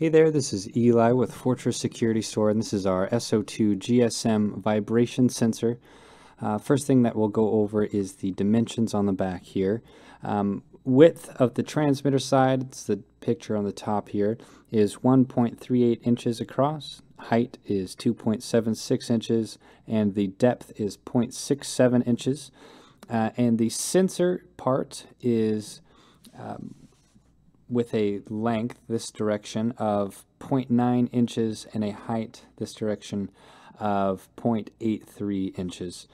Hey there, this is Eli with Fortress Security Store, and this is our SO2 GSM vibration sensor. Uh, first thing that we'll go over is the dimensions on the back here. Um, width of the transmitter side, it's the picture on the top here, is 1.38 inches across. Height is 2.76 inches, and the depth is 0.67 inches. Uh, and the sensor part is um, with a length this direction of 0.9 inches and a height this direction of 0.83 inches.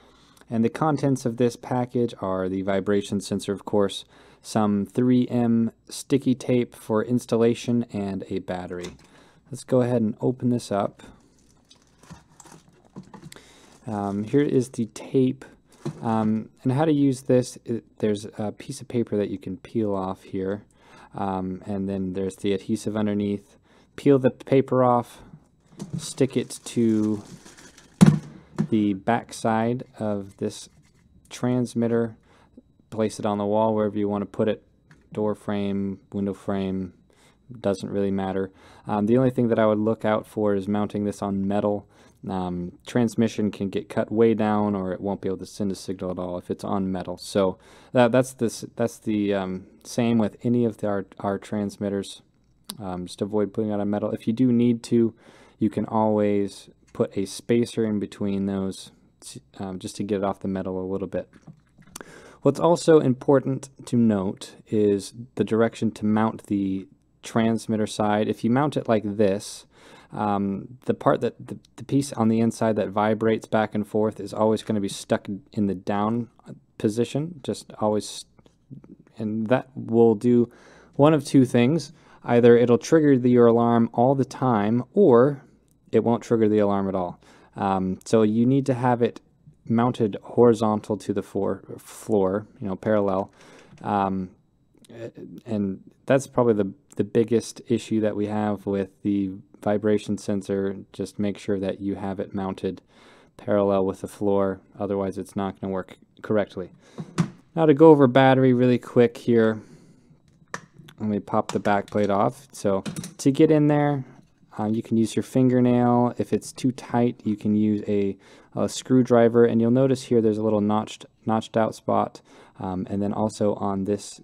And the contents of this package are the vibration sensor, of course, some 3M sticky tape for installation, and a battery. Let's go ahead and open this up. Um, here is the tape. Um, and how to use this, it, there's a piece of paper that you can peel off here. Um, and then there's the adhesive underneath. Peel the paper off, stick it to the back side of this transmitter, place it on the wall wherever you want to put it, door frame, window frame, doesn't really matter. Um, the only thing that I would look out for is mounting this on metal. Um, transmission can get cut way down or it won't be able to send a signal at all if it's on metal. So that, that's, this, that's the um, same with any of the, our, our transmitters. Um, just avoid putting it on metal. If you do need to, you can always put a spacer in between those um, just to get it off the metal a little bit. What's also important to note is the direction to mount the transmitter side. If you mount it like this, um, the part that the, the, piece on the inside that vibrates back and forth is always going to be stuck in the down position, just always, and that will do one of two things. Either it'll trigger the, your alarm all the time, or it won't trigger the alarm at all. Um, so you need to have it mounted horizontal to the floor, floor you know, parallel. Um, and that's probably the, the biggest issue that we have with the vibration sensor. Just make sure that you have it mounted parallel with the floor, otherwise it's not going to work correctly. Now to go over battery really quick here, let me pop the back plate off. So to get in there, uh, you can use your fingernail. If it's too tight, you can use a, a screwdriver. And you'll notice here there's a little notched, notched out spot. Um, and then also on this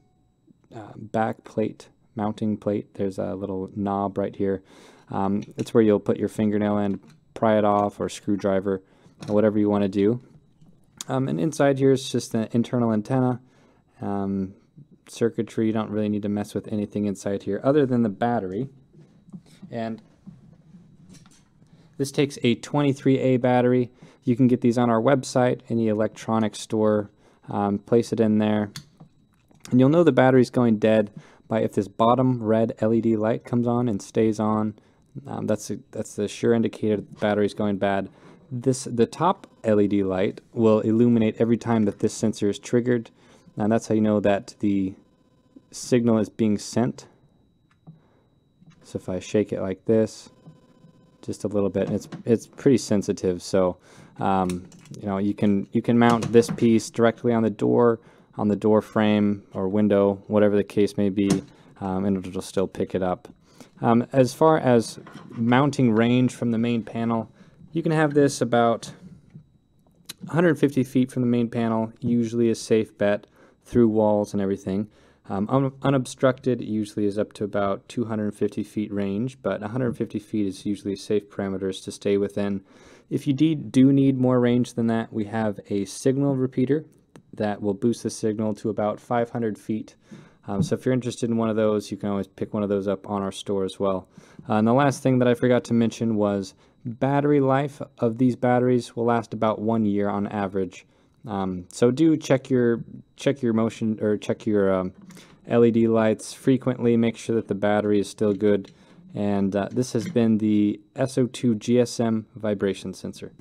uh, back plate, mounting plate, there's a little knob right here. Um, it's where you'll put your fingernail in, pry it off, or screwdriver, or whatever you want to do. Um, and inside here is just an internal antenna. Um, circuitry, you don't really need to mess with anything inside here other than the battery. And this takes a 23A battery. You can get these on our website, any electronics store. Um, place it in there. And you'll know the battery's going dead if this bottom red LED light comes on and stays on. Um, that's a, that's the sure indicator the battery's going bad. This the top LED light will illuminate every time that this sensor is triggered. And that's how you know that the signal is being sent. So if I shake it like this, just a little bit, it's it's pretty sensitive. So um, you know you can you can mount this piece directly on the door on the door frame or window, whatever the case may be, um, and it'll still pick it up. Um, as far as mounting range from the main panel, you can have this about 150 feet from the main panel, usually a safe bet through walls and everything. Um, un unobstructed usually is up to about 250 feet range, but 150 feet is usually safe parameters to stay within. If you do need more range than that, we have a signal repeater that will boost the signal to about 500 feet. Um, so if you're interested in one of those, you can always pick one of those up on our store as well. Uh, and the last thing that I forgot to mention was battery life of these batteries will last about one year on average. Um, so do check your check your motion or check your um, LED lights frequently. Make sure that the battery is still good. And uh, this has been the SO2 GSM vibration sensor.